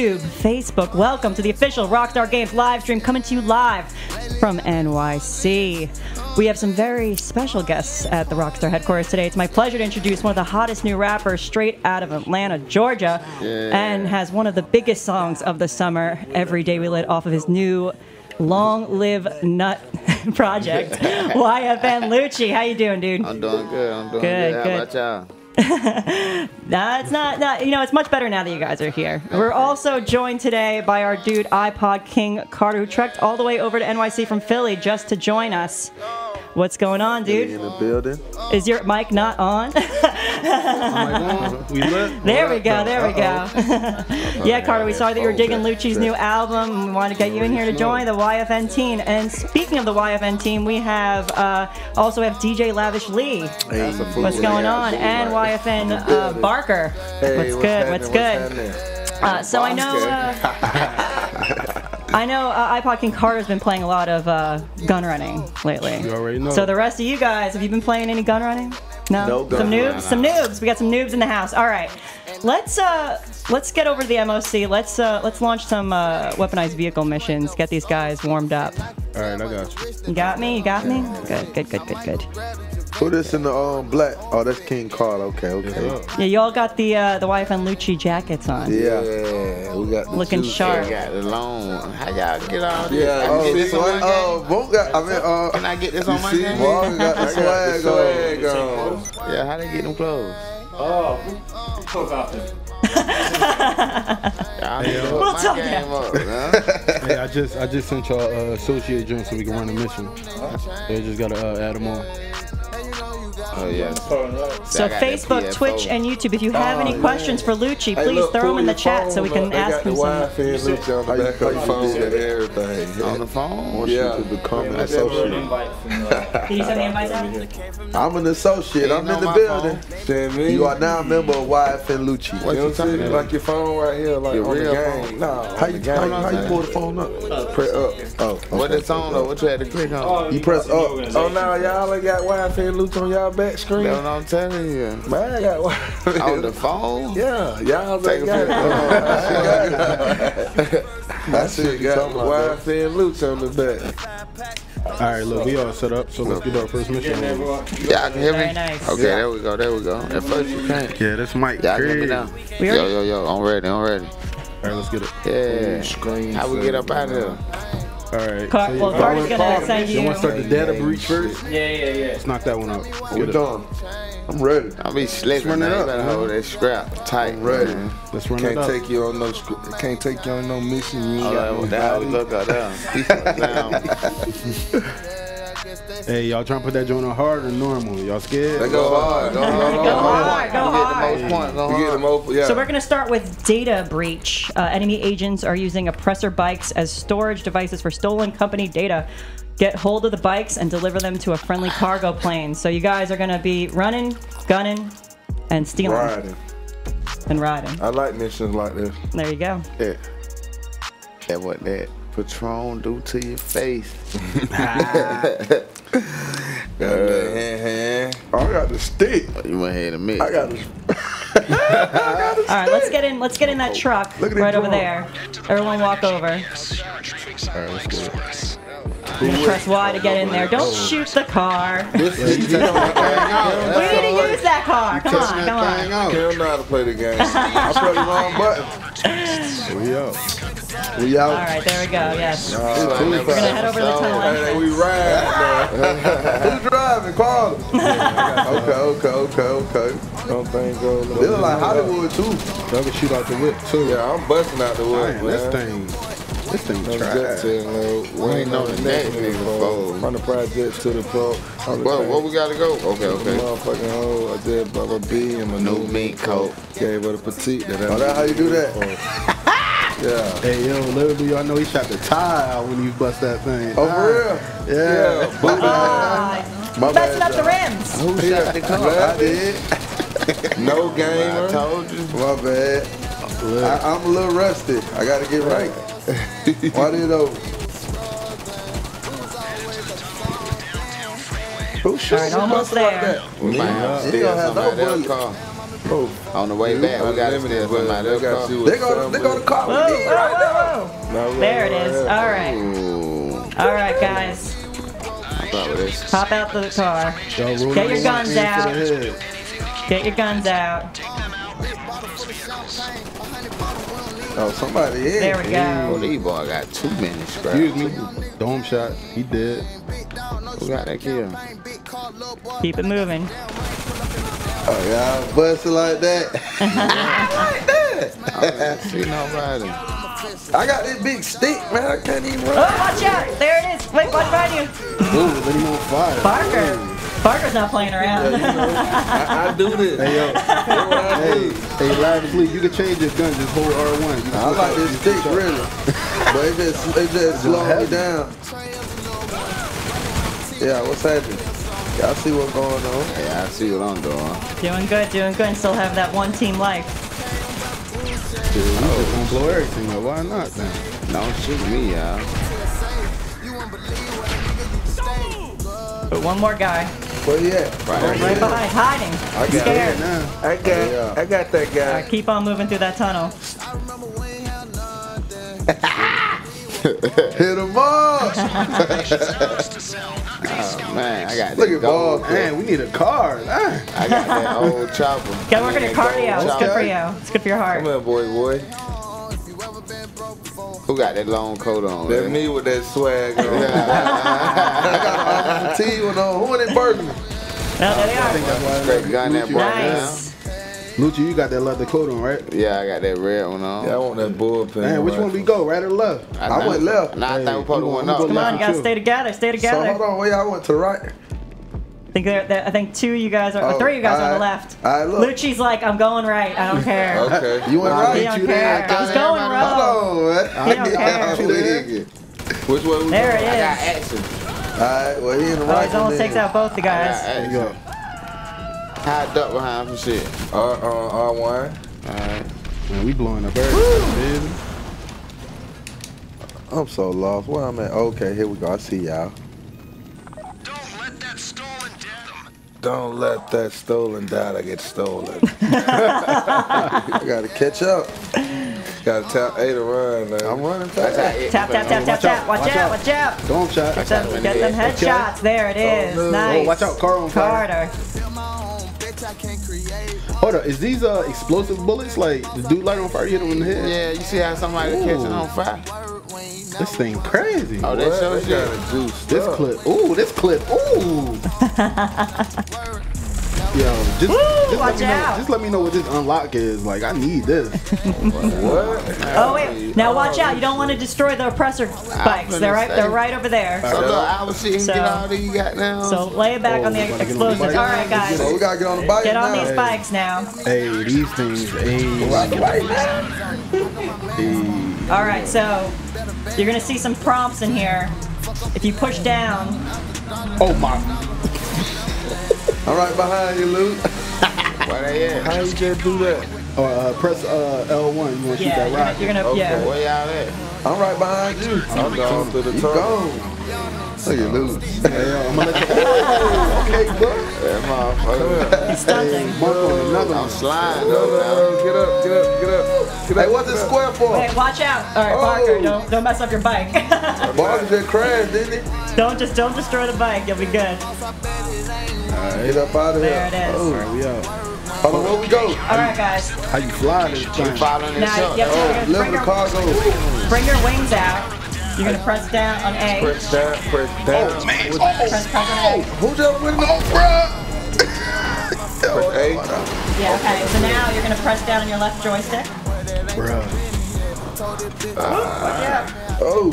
Yeah. YouTube, Facebook. Welcome to the official Rockstar Games live stream coming to you live from NYC. We have some very special guests at the Rockstar headquarters today. It's my pleasure to introduce one of the hottest new rappers straight out of Atlanta, Georgia, and has one of the biggest songs of the summer, Every Day We Lit, off of his new Long Live Nut project, YFN Lucci. How you doing, dude? I'm doing good. I'm doing Good, good. How good. about y'all? Nah, it's not, not. You know, it's much better now that you guys are here. We're also joined today by our dude iPod King Carter, who trekked all the way over to NYC from Philly just to join us. What's going on, dude? In dude? the building. Is your mic not on? We lit? there we go. There we go. yeah, Carter, we saw that you were digging Lucci's new album. and We wanted to get you in here to join the YFN team. And speaking of the YFN team, we have uh, also have DJ Lavish Lee. Hey, What's going on? And YFN uh, Barker. Hey, what's good? What's good? happening? Uh, so I know, uh, I know uh, iPod King Carter's been playing a lot of uh, gun running lately. You already know. So the rest of you guys, have you been playing any gun running? No. No gun some noobs. running. Some noobs. We got some noobs in the house. All right. Let's uh let's get over to the MOC. Let's uh let's launch some uh, weaponized vehicle missions. Get these guys warmed up. All right, I got you. You got me. You got me. Good. Good. Good. Good. Good. Put this in the um black. Oh, that's King Carl. Okay, okay. Yeah. Yeah, you all got the uh, the YFN Lucci jackets on. Yeah. Yeah, we got the Looking juice. sharp. We got the long. How y'all get all this? Yeah. I Oh, get this on swag- oh, game? Boom got. I mean, uh. Can I get this on my see, game? Marvin got the got the swag swag on. Yeah, how they get them clothes? Y'all need to hook We'll talk up, huh? Hey, I just I just sent y'all uh, associate joint so we can run a mission. They just gotta uh, add them on. Oh yeah. Oh, so I got that Facebook, Twitch, and YouTube. If you have Oh, any man. questions for Lucci, Hey, please look, throw them in the chat so we can. They ask him the some. Wi-Fi and Lucha on the back of your the phone phone and everything. on the phone. Want Yeah. to become an associate. Did uh, you send the invite out? I'm an associate. I'm in the building. Me. You are now a member of YFN Lucci. You know what I'm saying? Like your phone right here, like Your on the real game. phone. Nah, How you, how, you, how you pull the phone up? Press up. Oh, What it's on though? What you had to click on? You press up. Oh, now y'all ain't got Wi-Fi and loot on y'all back screen. That's what I'm telling you. Man, I got Wi-Fi. On the phone? Yeah, y'all Take ain't a got picture. it. I see Got got Wi-Fi and loot on the back. All right, look, we all set up, so let's get our first mission. on. Y'all can hear me? Nice. Okay, there we go, there we go. At first you can't. Yeah, that's Mike. Y'all can hear me now? We Yo, yo, yo, I'm ready, I'm ready. All right, let's get it. Yeah. Screen How we get up out of here? All right. Car- so well, you- Carter's gonna send you you. want to start the data breach first? Yeah, yeah, yeah. Let's knock that one out. Let's We get it. done. I'm ready. I'll be slipping, run man. it You up, better man. hold that scrap tight. I'm ready. man. Let's run it Can't up. take you on no sc- can't take you on no mission. You ain't Oh, got no that, that how we body. look up there. He. Hey, y'all trying to put that joint on hard or normal? Y'all scared? They go hard. Go hard. Go hard, go You get the hard. most points, go You get hard. them open. Yeah. So we're gonna start with data breach. Uh, enemy agents are using oppressor bikes as storage devices for stolen company data. Get hold of the bikes and deliver them to a friendly cargo plane. So you guys are gonna be running, gunning, and stealing riding. and riding. I like missions like this. There you go. Yeah. That what that Patron do to your face. Got the uh. hand, hand. Oh, I got the stick. Oh, you went ahead and mix. I got the. All right, let's get in. Let's get in that oh, truck Look right it over there. Everyone, walk over. All right, let's get it. I'm gonna press Y to get in there. Don't shoot the car. We This need to use that car. Come on, come on. Kim know how to play the game. I pressed the wrong button. We out. We out. All right, there we go. Yes. We're We're gonna head over to the tunnel. Hey, we ride, Who's driving? Call him. okay, okay, okay, okay. man. Don't think go. They look like Hollywood too. Y'all can shoot out the whip too. Yeah, I'm busting out the wood, Man, man. this thing, this thing From trash. jet to the we ain't know on the the next next nigga nigga From the project to the pro. Well, where we gotta go? Okay, okay. Motherfucking hoe, I did Bubba B and my New new mink coat. gave her the petite that Oh, that how you do that? Yeah. Hey yo, little do y'all know he shot the tie out when you bust that thing. Oh, for real? Yeah. Ah, My messing bad, up the rims. Who shot the car? I did. No game. I gamer. told you. My bad. I, I'm a little rusty. I gotta get right. Why did uh, oh, those? Who All right, almost like there. that? We might have to You steal don't have no somebody else's bullet. car. Oh. On the way back, we gotta steal somebody They got car. They go. They go to car. Whoa, whoa, right whoa, whoa. No, There it ain't is. gonna All have- right. Ooh. All right, guys. Fuck with this. Hop out the car. Get your guns out. for the head. Get your guns out. Oh, somebody in. There we Oh, go. these boy got too many scraps. Excuse me. Dome shot. He dead. Who got that kill? Keep it moving. Oh, y'all busting like that. like that. I don't see nobody. I got this big stick, man. I can't even Oh, watch out! There it is. Wait, watch behind you. Ooh, let him on fire. Barker. Barker's not playing around. I, I do this. Hey, yo. hey, hey, live sleep. You can change your gun. Just hold R1. I like this stick, really. But it just, it just slowed me down. Yeah, what's happening? Y'all see what's going on? Yeah, I see what I'm doing. doing good, doing good, and still have that one team life. Dude, we just gonna blow everything up. Why not, then? Don't shoot me, y'all. But one more guy. Where you at? Right Right here. behind, hiding. I got Scared. Now. I got, Yeah. I got that guy. right, keep on moving through that tunnel. Hit him up. Oh, man, I got Look that at ball. Man, we need a car. Ah. I got that old chopper. Gotta work on your cardio. It's good for you. It's good for your heart. Come on, boy, boy. Who got that long coat on? That man? me with that swag on. I got an T with on. Who in it burning? Well, there they I think are. that's why I Straight gun that Lucci. boy Nice. Lucci, you got that leather coat on, right? Yeah, I got that red one on. Yeah, I want that bullpen. Man, which one we go, right or left? I went left. Nah, I Hey, thought we supposed to we went gonna- up. Come on, you gotta stay together. Stay together. So hold on, where y'all went to the right? I think they're, they're- I think two of you guys are, or Oh, three of you guys are on the left. Alright, look. Lucci's like, I'm going right. I don't care. Okay. You went right. He don't you there. care. I thought He's going everybody- rogue. Hold on, man. He don't care. You there? Which way we There going? it I got action. Alright, well, he in the Oh, right. it almost takes out both the I got guys. There you action. go. Hide duck behind some shit. R, uh, R1. Alright. Man, we blowing up everything, baby. I'm so lost. Where I'm at? Okay, here we go. I see y'all. Don't let that stolen data get stolen. I gotta catch up. Gotta tap A to run, man. I'm running That's fast. it- Tap, tap, tap, tap, Watch tap. out, Watch watch out, out. watch out. Dome shot. Get some, get them headshots. There it is. no. Nice. Oh, watch out, car on fire. Carter. Hold up, is these uh explosive bullets? Like the dude light on fire, you hit him in the head? Yeah, you see how somebody catching on fire? This thing crazy. Oh, that What? shows They shit. got a juice. This up. clip. Ooh, this clip. Ooh. Yo, just, just let watch me know. out. Just let me know what this unlock is. Like, I need this. What? Oh wait. Now watch out. You don't want to destroy the oppressor spikes. They're right. They're right over there. So look, I So- get all these got now. So lay it back Oh, on the gotta get on the explosives. All right, guys. So we gotta get on the bike Get on now. these bikes now. hey, these things. Hey, hey. All right. So you're gonna see some prompts in here. If you push down, Oh my. I'm right behind you, Luke. Where they at? How you just do that? Or uh, press uh, L1. You want to shoot that you're gonna, rocket. you're gonna Okay. yeah. Where y'all at? I'm right behind you. I'm going through the You tunnel. gone. Look at Luke. Hey, yo, I'm gonna let you. Oh, okay, bro. That motherfucker. He's stunting. Mark on another I'm sliding No, no, though. no, get up, get up, get up. Get Hey, what's get this square for? Wait, watch out. All right, Oh. Parker, don't don't mess up your bike. Barker just crashed, didn't he? don't just don't destroy the bike. You'll be good. Get up out of There here. it is. All right, we out. Hold on, where we go? All right, guys. How you fly this thing? Following this Now up. you have to Oh, you're gonna level bring the your, cargo. bring your wings out. You're gonna press down on A. Press down, press down. Oh, Press, press on A. Oh, who just went in the oh, Press A. Yeah. Okay. So now you're gonna press down on your left joystick. Bruh, Watch out. Oh,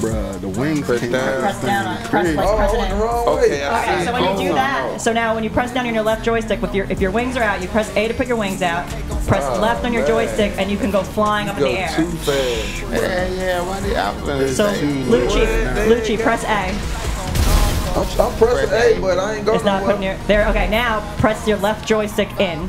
bruh, the wings Press down. Press down on. Press, Crazy. press, oh, press it went the wrong Okay, way. I Okay, so when you do that, so now when you press down on your left joystick with your if your wings are out, you press A to put your wings out, press Oh, left on your man. joystick, and you can go flying up in Go the air. too fast. Yeah, yeah, why did I So say? Lucci, Lucci, press A. I'm, I'm pressing A, but I ain't going It's not putting nowhere. your there. Okay, now press your left joystick in,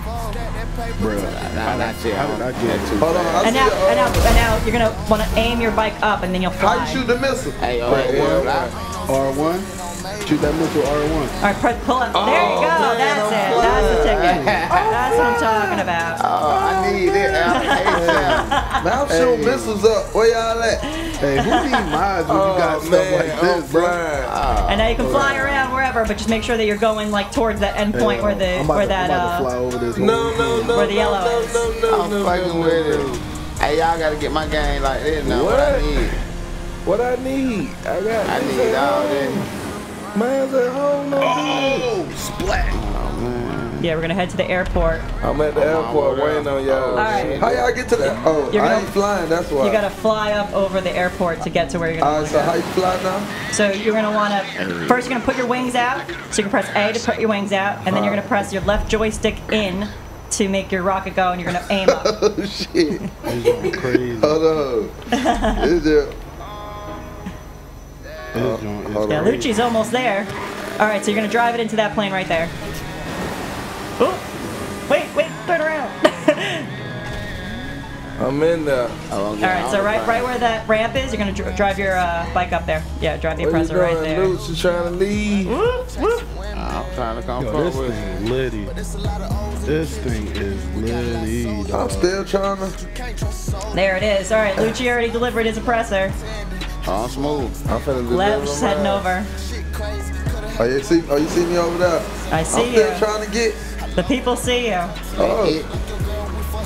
Bruh, Nah, not yet. How did I get That too Hold on, fast. I and see now it. and now and now you're gonna want to aim your bike up, and then you'll How you shoot the missile? Hey, oh, Press hey, L1. R1? Shoot that missile R1. All right, press, pull up. there you Oh, go. man, That's I'm it. That's the ticket. That's what I'm talking about. Oh, I need it. ASAP. I'm shooting missiles up. Where y'all at? Hey, who need mods when you got Oh, stuff man, like I'm this, bro? flying. And now you can fly around wherever, but just make sure that you're going like towards that end point where the I'm about where to, that I'm about to uh fly over this. No, whole no, thing. no, Where the no, yellow no, is. no, no, I'm no, fucking no, with no. it. Hey, y'all gotta get my game like this now. What, I What? need? What I need? I got. I need all this. Man's at home. No Oh, splat. Oh man. Yeah, we're gonna head to the airport. I'm at the oh, airport waiting on y'all. All right. How y'all get to the? Oh, You're gonna- ain't flying. That's why. You gotta fly up over the airport to get to where you're gonna. right, so how you fly now? So you're gonna wanna first you're gonna put your wings out. So you can press A to put your wings out, and then you're gonna press your left joystick in to make your rocket go, and you're gonna aim up. Oh shit. This going crazy. Hold on. Is there? This joint Yeah. Lucci's almost there. All right, so you're gonna drive it into that plane right there. Oh, wait, wait, turn around. I'm in there. All All right, so right, right where that ramp is, you're gonna dr- drive your uh, bike up there. Yeah, drive the What you oppressor right doing, there. Luke? She trying to leave. Whoop, whoop. I'm trying to come Yo, fuck this with you. thing litty. This thing is litty. I'm still trying to. There it is. All right, Lucci already delivered his oppressor. Oh, smooth. I'm finna deliver Lev's heading over. Oh, you see? Oh, you see me over there? I I'm see still you. trying to get. The people see you. Oh.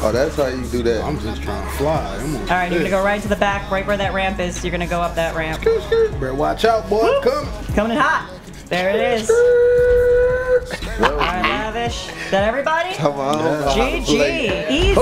Oh, that's how you do that. I'm just trying to fly. I'm on right, you're gonna go right to the back, right where that ramp is. You're gonna go up that ramp. Better watch out, boy. Come. Coming in hot. There it is. All right, lavish. Is that everybody? Come on. I don't know how. GG. Easy.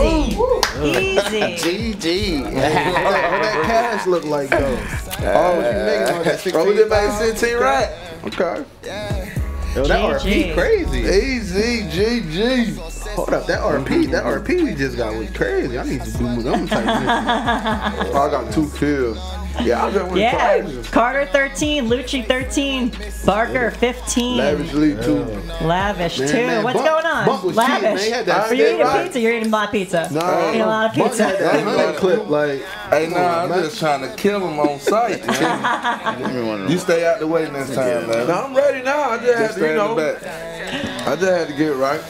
Easy. GG. What that cash look like though? Oh, you making all that Bro, we just made 16,000? 16 right. Okay. Yo, that RP crazy. AZGG. Hold up, that RP, that RP we just got was crazy. I need to do them type of Oh, I got two kills. Yeah, I just went Yeah. crazy. Carter 13, Lucci 13, Barker 15, Lavishly too. Lavish Man, 2. man, What's Bump- going on? Bump was cheating, man. Lavish. He had that Were you shit eating right. pizza? You're eating my pizza. No. You're eating a lot of Bunk had pizza. that hunting clip like. Hey, nah, I'm just trying to kill him on sight. man. Give me one of you stay out the way next time, man. No, I'm ready now. I just had to, you stay in the know. I just had to get right.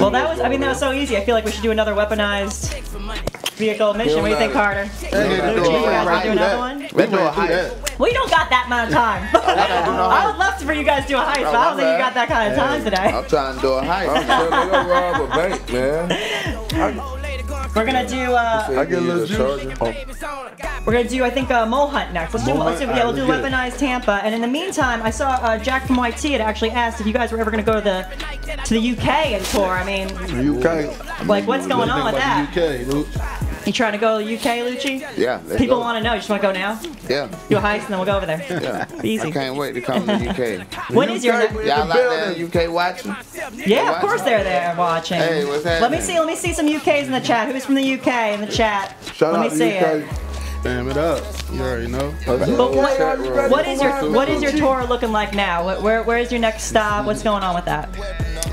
Well, that was, I mean, that was so easy. I feel like we should do another weaponized vehicle mission. What do you think, Carter? Hey, Lucci, you guys want to do another one? We do a heist. We don't got that amount of time. I would love to for you guys to do a heist, but I don't think you got that kind of time today. I'm trying to do a I'm trying to rob a bank, man. We're gonna do, uh, I get a little juice. charger. we're gonna do, I think, uh, mole hunt next. Let's do, Mole let's do, yeah, we'll do Alright, weaponized Tampa. And in the meantime, I saw uh, Jack from YT had actually asked if you guys were ever gonna go to the to the UK and tour. I mean, UK. like, what's going on with that? UK, Luke. You trying to go to the UK, Lucci? Yeah, People want to know. You just want to go now? Yeah, Do a heist and then we'll go over there. yeah. Easy. I can't wait to come to the UK. When is your UK, next? we- Y'all In out there in building. UK watching? Yeah, of course they're there watching. Hey, what's happening? Let me see. Let me see some UKs in the chat. Who's from the UK in the chat? Shout let me out to see it. UK. Damn it up. You already know. But what, what is your what is your tour looking like now? Where, where where's your next stop? What's going on with that?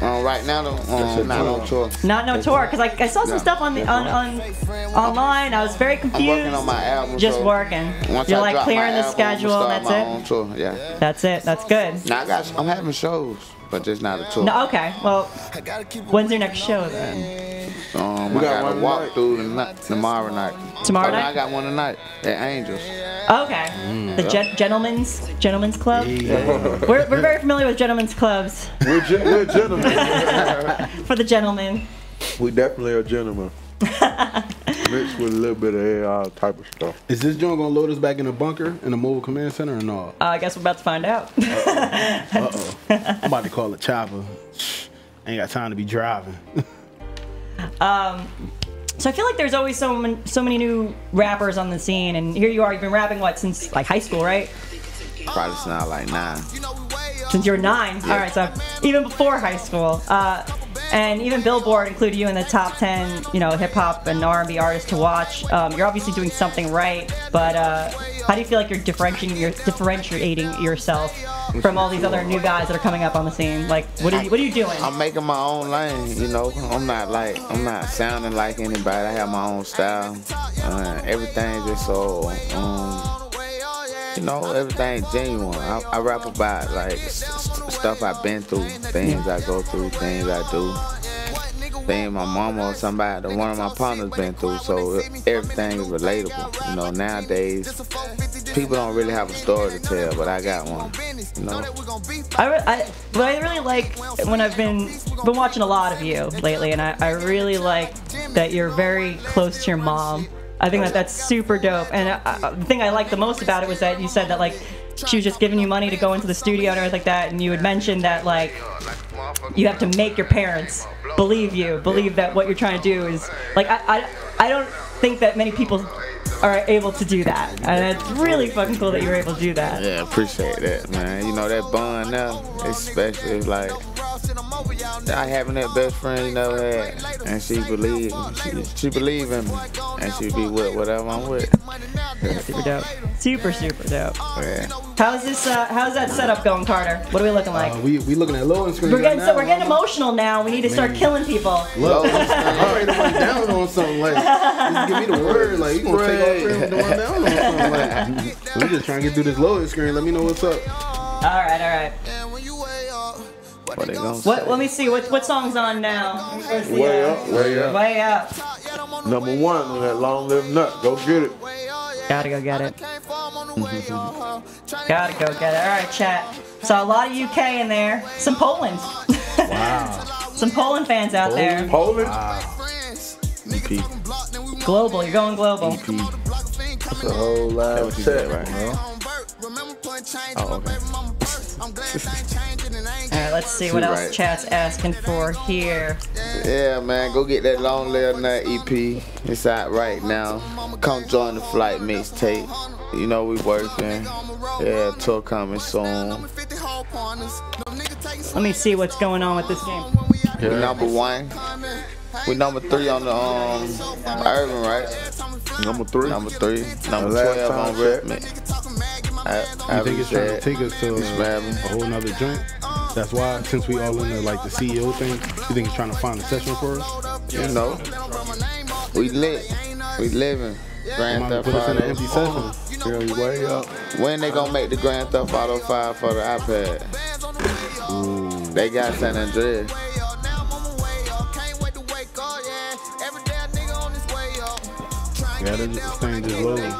Um, right now, though, um, not on tour. Not no tour, because I, I saw some Yeah. stuff on the on, on online. I was very I'm confused. working on my album. Just so working. Once You're I like clearing the album, schedule. start and my That's own it. tour. Yeah. That's it. That's good. Now I got, I'm having shows, but just not a tour. No, okay. Well, when's your next show then? Um, We I got got one a walk tonight. through tonight, tomorrow night. Tomorrow Oh, no, night? I got one tonight at Angels. Okay. Mm, the gen- gentlemen's gentlemen's club. We're, we're very familiar with gentlemen's clubs We're, gen- we're gentlemen. for the gentlemen. we definitely are gentlemen. Mixed with a little bit of AI type of stuff. Is this joint gonna load us back in a bunker in the mobile command center or no? Uh, I guess we're about to find out. Uh oh. I'm about to call a chopper. Ain't got time to be driving. um. So I feel like there's always so many, so many new rappers on the scene, and here you are. You've been rapping what since like high school, right? Probably sound like nine. Since you were nine. All right, so even before high school, uh, and even Billboard included you in the top ten, you know, hip hop and R&B artists to watch. Um, you're obviously doing something right, but uh, how do you feel like you're differentiating, you're differentiating yourself from all these other new guys that are coming up on the scene? Like, what are you, what are you doing? I'm making my own lane, you know. I'm not like I'm not sounding like anybody. I have my own style. Uh, everything just so um, you know, everything genuine. I, I rap about like st- stuff I've been through, things I go through, things I do. Thing my mama or somebody, one of my partners been through, so everything is relatable. You know, nowadays people don't really have a story to tell, but I got one. You know, I, I, I really like when I've been been watching a lot of you lately, and I, I really like that you're very close to your mom. I think that that's super dope. And I, I, the thing I liked the most about it was that you said that like she was just giving you money to go into the studio and everything like that, and you had mentioned that like you have to make your parents believe you, believe that what you're trying to do is like I, I, I don't think that many people are able to do that, and it's really fucking cool that you were able to do that. yeah, appreciate that, man. You know that bond now, especially like I having that best friend you never had, and she believe, she, she believe in me, and she be with whatever I'm with. Super dope. Super super dope. Yeah. How's this? Uh, how's that setup going, Carter? What are we looking like? Uh, we we looking at loading screen. we're right getting now, so we're getting emotional now. We need to start killing people. Look, I'm ready to run down on something like. Just give me the word, like you gonna take off film to run down on something like. We just trying to get through this loading screen. Let me know what's up. All right, all right. What they gonna What? say? Let me see. What what song's on now? Where's Way uh, up, way up. Way up. Number one on that long live nut. Go get it. Gotta go get it. Gotta go get it. All right, chat. Saw a lot of UK in there. Some Poland. Wow. Some Poland fans out there. Poland. EP, Global. You're going global. EP. That's a whole live what you set, right? man. Oh, okay. All right, let's see what else right. chat's asking for here. Yeah, man, go get that Long Live Nut EP. It's out right now. Come join the flight mixtape. You know we working. Yeah, tour coming soon. Let me see what's going on with this game. We number one. We number three on the um Urban, right? Number three. Number three. Number last twelve time on check. Rhythmic. I, You think it's trying to take us to uh, a whole nother joint? That's why, since we all in the like the CEO thing, you think it's trying to find a session for us? You know, we lit. We living. Grand Might Theft put us empty Auto. session. Feel you way up. When they gonna make the Grand Theft Auto 5 for the iPad? They got San Andreas. Yeah, this this thing just loading.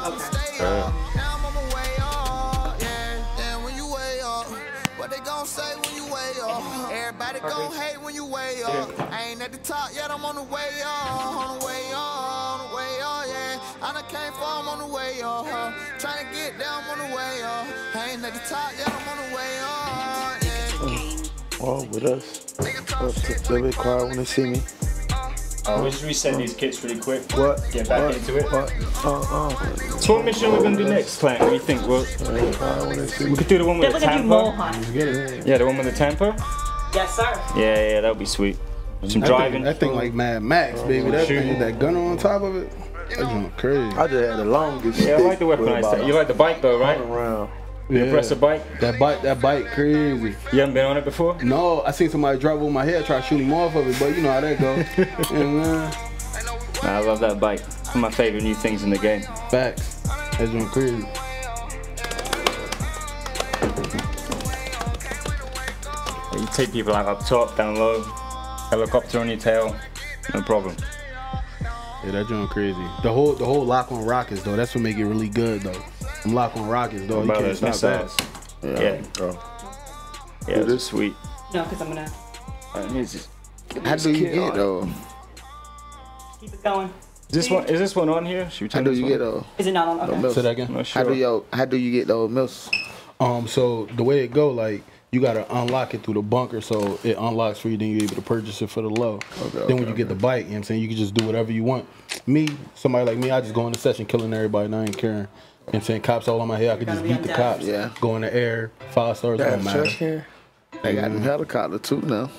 Everybody gon' hate when you way up. I ain't at the top yet, I'm on the way up. On the way up, on the way up, yeah. I done came far, I'm on the way up. Huh? Trying to get down, I'm on the way up. I ain't at the top yet, I'm on the way up, yeah. Oh, with us. What's a little bit quiet when they see me. We'll just reset these kits really quick. What? Get back What? into it. What? Uh, uh. So what mission are we gonna do next, Clank? What do you think? Well, They quiet when they see we could do the one with They're the looking do Tampa. Molheim. Get? Yeah, the one with the Tampa. Yes, sir. Yeah, yeah, that would be sweet. Some That driving. thing, that thing like Mad Max, baby. That Shooting. thing, that gun on top of it. That joint crazy. I just had the longest yeah, I like the stick weaponized. You like the bike though, right? around. Yeah. Press the bike. That bike, that bike, crazy. You haven't been on it before? No, I seen somebody drive over my head, try to shoot him off of it, but you know how that go. yeah, uh, man. Nah, I love that bike. One of my favorite new things in the game. Facts. That joint crazy. You take people like up top, down low, helicopter on your tail, no problem. Yeah, that joint crazy. The whole, the whole lock on rockets though. That's what make it really good though. Them lock on rockets though. You About can't stop that. Yeah. Yeah, Oh. yeah, It it's is. sweet. No, because I'm gonna Alright, here's this- How do you get though? keep it going. Is this one? Is this one on here? Should we How do this you one? get those? Is it not on? Okay. milk? Say that I'm again. How do you how do you get those mills? Um, so the way it go, like you gotta unlock it through the bunker, so it unlocks for you. Then you're able to purchase it for the low. Okay, then when you get the bike, you know what I'm saying you can just do whatever you want. Me, somebody like me, I just go in the session killing everybody, and I ain't caring. You know I'm saying cops all on my head, I could just be beat the cops. Yeah. Go in the air, five stars, don't That's matter. just here. They got a helicopter too now.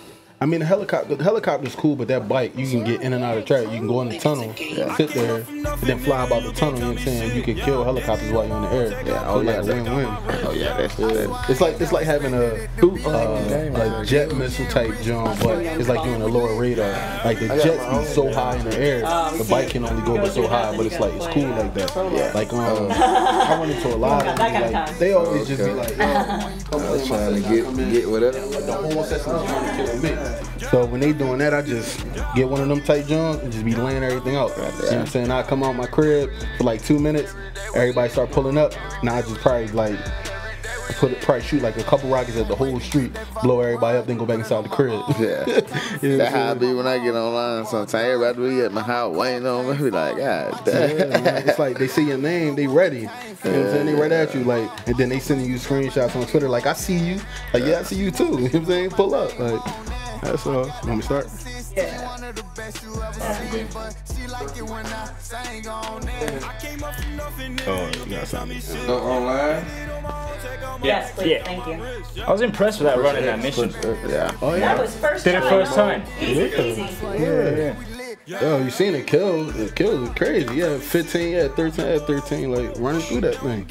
I mean, the helicopter, the helicopter's cool, but that bike, you can get in and out of the track. You can go in the tunnel, sit there, and then fly about the tunnel. You know what I'm saying? You can kill helicopters while you're in the air. Yeah, oh, So, yeah, a that- win-win. Oh yeah, that's that. It's like it's like having a uh, a jet missile type jump, but it's like you're in a lower radar. Like the jet be so high in the air, the bike can only go but so high. But it's like it's cool like that. Like um, I run into a lot of them, like they always just be like, yo, come I was on, trying to get get whatever. the whole system's trying to kill me. So when they doing that, I just get one of them tight jumps and just be laying everything out. You know what I'm saying? I come out my crib for like two minutes, everybody start pulling up. Now I just probably like put it, probably shoot like a couple rockets at the whole street, blow everybody up, then go back inside the crib. Yeah. You know That's how I be when I get online. Sometimes everybody be at my house waiting on me. Be like, God damn. Yeah, man. It's like they see your name, they ready. You know what I'm saying? They right at you, like, and then they sending you screenshots on Twitter, like, I see you. Like, yeah, I see you too. You know what I'm saying? Pull up. Like, that's all. Want me to start? One of you ever seen, but she like it when I sang on it. I came up from nothing. Oh, you got something. Go online. Yes, please. Yeah. Thank you. I was impressed with that running that mission. Yeah. Oh, That yeah. was first Did it time. first time. Easy peasy. Yeah. Yo, you seen it kill? It kills it crazy. Yeah, 15, yeah, 13, yeah, 13, like running through that thing.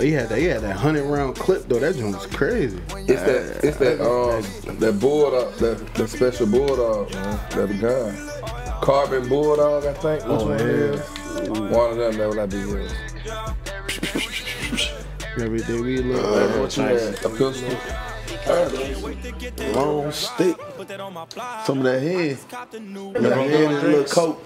He had that, he had that hundred round clip though. That joint was crazy. It's that it's that um that bulldog that the special bulldog man. That gun. Carbon bulldog, I think. Which Oh, one yeah. is? One of them that would I be using. Every day we look. Uh, what you had? A pistol. Long stick. Some of that head. That head is a little coat.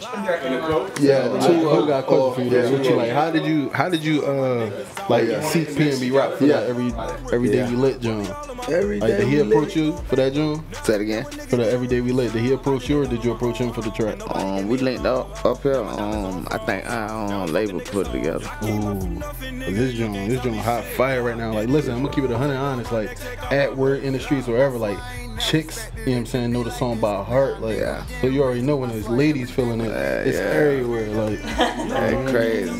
Yeah, the two Who of got a question for you? Yeah, though? What you like? How did you? How did you? Uh, like seek PnB Rock for Yeah. that every every day Yeah. we lit, John? Every Like did he day we approach you for that, John? Say it again. For the every day we lit, did he approach you or did you approach him for the track? Um, we linked up up here. Um, I think our um, label put it together. Ooh, but this joint, this joint hot fire right now. Like, listen, I'm gonna keep it 100 honest. Like, at work, in the streets, wherever, like, chicks, you know what I'm saying, know the song by heart. Like, Yeah. so you already know when there's ladies feeling it. it's yeah. everywhere. Like, Hey, crazy.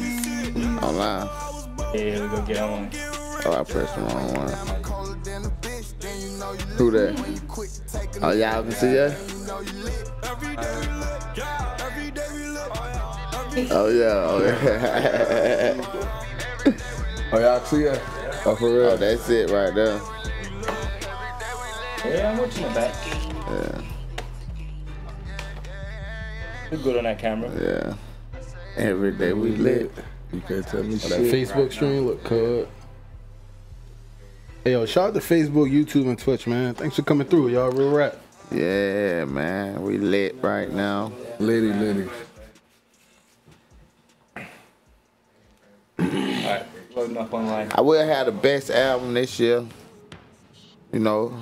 Online. Yeah, here we go. Get on. Oh, I pressed the wrong one. Who that? Oh, y'all can see that? Oh, yeah. Oh, yeah. Oh, y'all see it? Oh, for real? oh, that's it right there. Yeah, I'm watching it back. Yeah. Look good on that camera. Yeah. Every day we lit. You can't tell me that shit. Facebook stream look good. Hey, yo, shout out to Facebook, YouTube, and Twitch, man. Thanks for coming through. Y'all real rap. Yeah, man. We lit right now. Liddy, liddy. Alright, loading up online. I will have the best album this year. You know,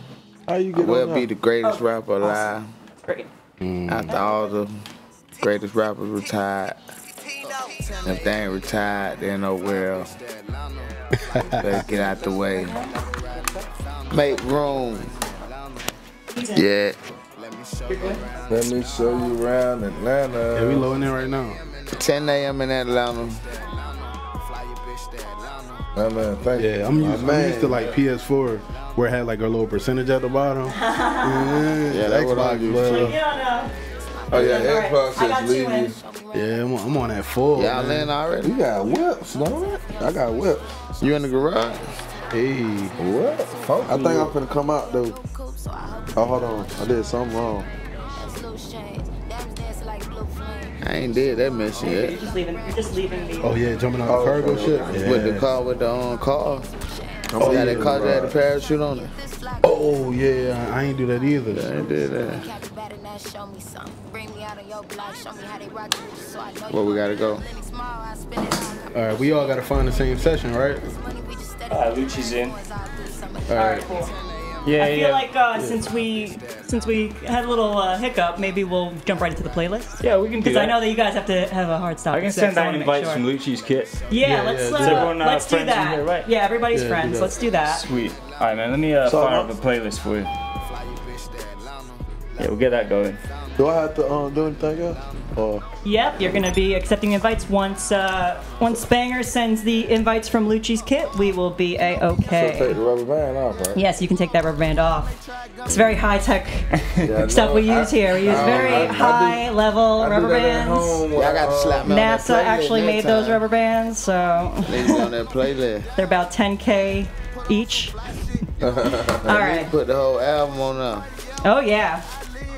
How you I will on be the greatest oh, rapper alive. Great. Mm. After all the greatest rappers retired. If they ain't retired, then oh well. Let's get out the way. Make room. Yeah. Let me show you around Atlanta. Yeah, we loading in right now. 10 a.m. in Atlanta. My man, thank you. Yeah, I'm used, I'm used to like PS4 where it had like a little percentage at the bottom. yeah, Yeah, that's what I Xbox, used to. Yeah, Oh yeah, Alright, Xbox I got says leave you. Yeah, I'm on, I'm on that full. Y'all man. in already? You got whips, no? I got whips. You in the garage? Hey, What? I think I'm finna come out though. Oh, hold on. I did something wrong. I ain't did that mess mission You're yet. just leaving. You're just leaving the. oh yeah, jumping out Oh, the cargo okay. shit. Yeah. With the car, with the um, car. I'm Oh, yeah, leaving that car that had parachute on it. Oh yeah, I ain't do that either. I ain't did that. Where we gotta go? All right, we all gotta find the same session, right? Alright, Lucci's in. All right. Cool. Yeah, I feel yeah. like uh, since we since we had a little uh, hiccup, maybe we'll jump right into the playlist. yeah, we can do Because. I know that you guys have to have a hard stop. I at can six, send so I out wanna make invites sure. from Lucci's kit. Yeah, Yeah, let's uh, everyone, uh, let's do that. here, right? Yeah, everybody's Yeah, do friends. that. Let's do that. Sweet. Alright, man, let me uh, So, fire uh, up a playlist for you. Yeah, we'll get that going. Do I have to um, do anything else? Or Yep, you're gonna be accepting invites once uh, once Banger sends the invites from Lucci's kit. We will be a okay. So take okay. the rubber band off, right? Yes, you can take that rubber band off. It's very high tech Yeah, stuff know. we use I- here. We use I- very I- I do- high level I do rubber that at bands. home, Y'all got to uh, slap me NASA actually next made those rubber bands, so on that playlist. they're about 10k each. All right. Put the whole album on now. Oh yeah,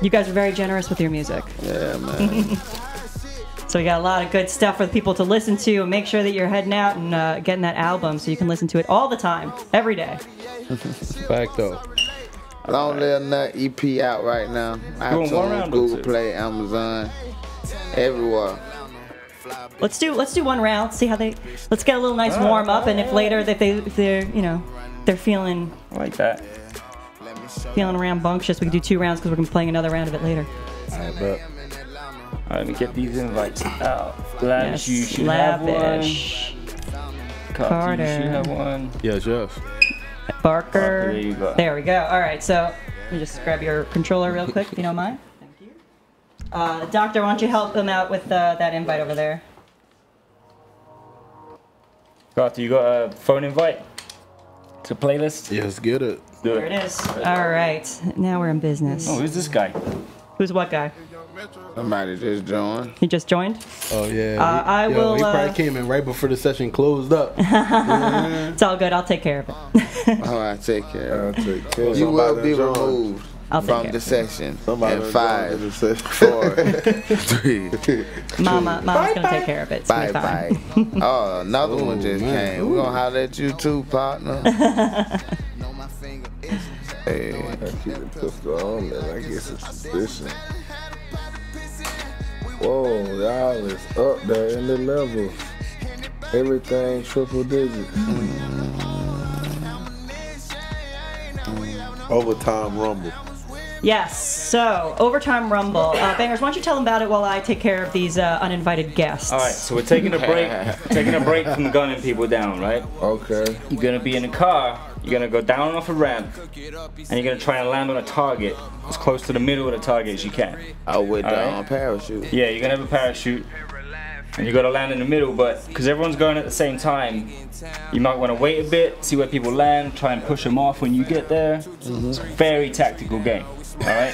you guys are very generous with your music. Yeah, man. So we got a lot of good stuff for the people to listen to. And make sure that you're heading out and uh, getting that album so you can listen to it all the time, every day. Fact though. Long Live Nut EP out right now. want one iTunes, round or Google two? Play, Amazon, everywhere. Let's do let's do one round. See how they. Let's get a little nice warm up, and if later if they if they're you know they're feeling I like that. Feeling rambunctious, we can do two rounds because we're gonna be playing another round of it later. I bet. All right, let me get these invites out. Lavish, you should lavish. have one. Carter, you should have one. Yes, yes. Barker. There you go. There we go. All right, so let me just grab your controller real quick, if you don't mind. Thank you. Uh, doctor, why don't you help them out with uh, that invite over there? Carter, you got a phone invite to playlist? Yes, get it. Do There it is. All right, now we're in business. Oh, who's this guy? Who's what guy? Somebody just joined. He just joined. Oh yeah. Uh, He- I yo, will, He probably uh, came in right before the session closed up. It's all good. I'll take care of it. All right, take care. I'll take care. You will Somebody be join. removed I'll from the session. it. section somebody in done five, joined the session. four, three, Mama, Mama's gonna take care of it. It's gonna bye be fine. bye. Oh, another one just man. came. We're gonna holler at you too, partner. Hey, I keep the pistol on there. I get some suspicion. Whoa, y'all is up there in the levels. Everything triple digits. Overtime rumble. Yes. So overtime rumble. Uh, Bangers, why don't you tell them about it while I take care of these uh, uninvited guests? All right, so we're taking a break. taking a break from gunning people down, right? Okay. You're gonna be in a car. You're gonna go down off a ramp, and you're gonna try and land on a target as close to the middle of the target as you can. oh, with the Alright. um, parachute. Yeah, you're gonna have a parachute, and you gotta land in the middle. But because everyone's going at the same time, you might want to wait a bit, see where people land, try and push them off when you get there. It's a very tactical game. All right,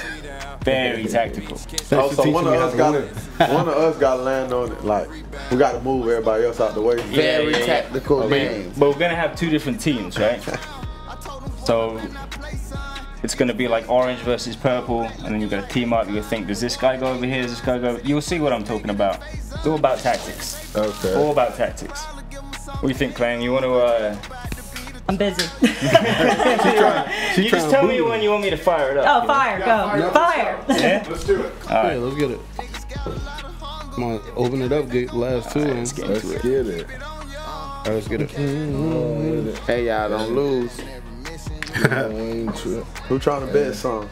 very tactical. Oh, so one of us got to one of us got to land on it. Like we got to move everybody else out the way. Very yeah, yeah. tactical But, game. but we're gonna have two different teams, right? So it's gonna be like orange versus purple, and then you're gonna team up. You're gonna think, does this guy go over here? Does this guy go? You'll see what I'm talking about. It's all about tactics. Okay. All about tactics. What do you think, Clan? You want to? Uh, I'm busy. She you trying just tell me it. when you want me to fire it up. Oh, you know? fire! Go! Fire! Yeah. Let's do it. Yeah, let's get it. Come on, open it up. Get the last two. and Let's get it. All right, let's get it. Mm-hmm. Hey, y'all don't lose. Wing trip. Who trying to bet some?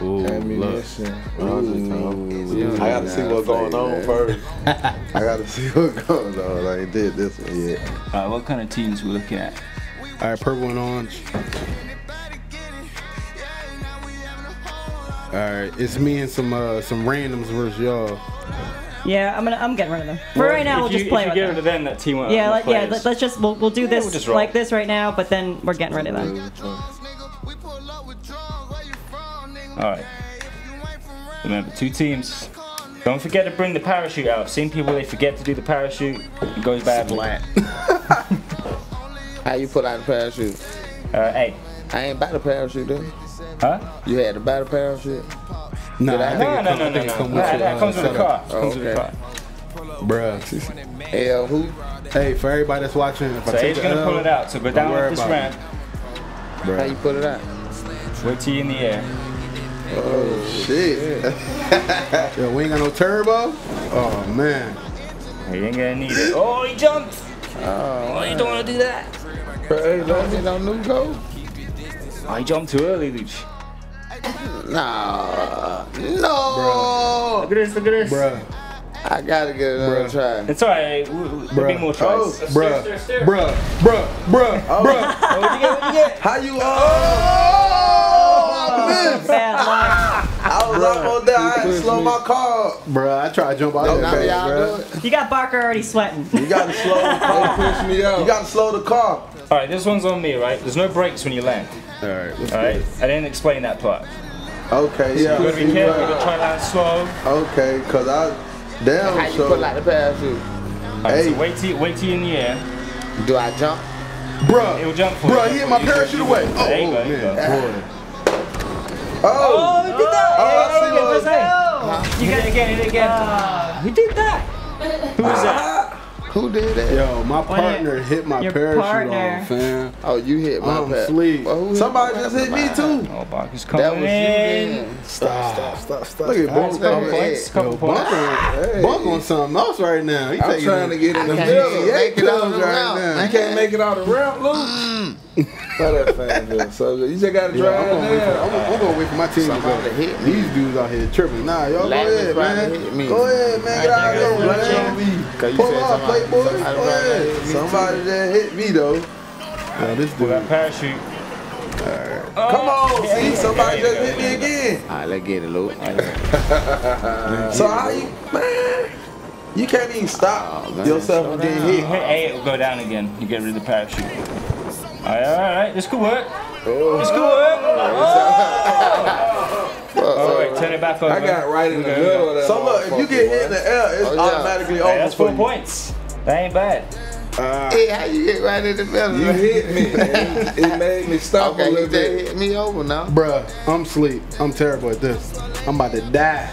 Ooh, look. Ammunition. You I got to see what's going on first. I got to see what's going on. I ain't did this one yet. All right, what kind of teams we looking at? All right, purple and orange. All right, it's me and some uh, some randoms versus y'all. Yeah, I'm gonna. I'm getting rid of them. For right now, if we'll you, just play if with you get them. rid of them, that team won't Yeah, let, yeah. players. Let, us just we'll, we'll do this we'll just roll. like this right now, but then we're getting rid of them. All right. Remember, two teams. Don't forget to bring the parachute out. I've seen people they forget to do the parachute. It goes bad. Flat. How you put out the parachute? Uh, hey, I ain't buy the parachute, dude. huh? You had to buy the parachute? Nah, Did I- I think No, it no, no, I no, think it no. come That, with your, that uh, comes with the setup. car. Oh, Comes with the okay. car. Bruh. L who? Hey, for everybody that's watching, if I So take he's gonna L, pull it out. So go down worry with this about ramp. How you put it out? Wait till you in the air. Oh shit. Yo, we ain't got no turbo. Oh man. You ain't gonna need it. Oh, he jumped. Oh, you don't wanna do that. Hey, Don't get no new go? Oh, he jumped too early, Luch. Nah. No. Look at this. Look at this. Bruh, I gotta get another Bruh. try. It's alright. There'll be Bruh. more tries. Oh, bruh, Steer, steer, steer. bruh, bruh, bruh, oh. bruh. Oh, What'd you get? What'd you get? How you? Uh, oh! I missed. Bad luck. I was almost there. I had to slow my car up. Bruh, I tried to jump out Okay, there. y'all bro. You got Barker already sweating. You gotta slow the car. Push me out. You gotta slow the car. All right, this one's on me, right? There's no brakes when you land. All right, let's All right, I didn't explain that part. Okay, yeah. You gotta be careful. You gotta try to land slow. Okay, cause I How damn you so. pull out the parachute? All right, Hey. so wait till wait till you're in the air. Do I jump? Bruh, It'll jump for bruh, you. he hit my parachute away. Oh, There you oh, go, there you man, go. Ah. boy. Oh, oh you did that. Oh, I see what- No. You got it again, hit it again. Ah. Who did that? Who was that? Ah. Who did that? Yo, my partner hit my Your parachute partner. off, fam. Oh, you hit my I'm pa- Well, somebody just hit me too. Oh, Barker's That coming was you in. then. Stop, stop, stop, stop. Look at That's both couple points. Couple points. Bunk on, Bunk on something else right now. He I'm trying to get in the can't middle. even make it out pills the route, man. You can't make it out of the ramp, Luke. Mm. How that fan feel so good? You just gotta Yeah, drive I'm gonna, wait for. I'm, gonna, I'm gonna wait for my team to Somebody go. hit me. These dudes out here tripping. Nah, y'all go ahead, trying man. me. Go ahead, man. Get out of there, man. Cause you Pull said up, somebody- playboy. Go ahead. Somebody that hit me though. Now, this We dude. got parachute. Come on, see, somebody just hit me again. All right, let's get it, Luke. So how you, man? You can't even stop Oh, man. yourself from getting You hit. hit A, it'll go down again. You get rid of the parachute. Alright, alright, alright. This could work. Oh. This could work. Oh. Oh. Alright, turn it back over. I got right in the middle of that. So look, if you get hit in the air, it's Oh, yeah. automatically Hey, over that's for four you. points. That ain't bad. Uh, hey, how you get right in the middle? You hit me. and It made me stop Okay, a you little just bit. hit me over now. Bruh, I'm sleep. I'm terrible at this. I'm about to die.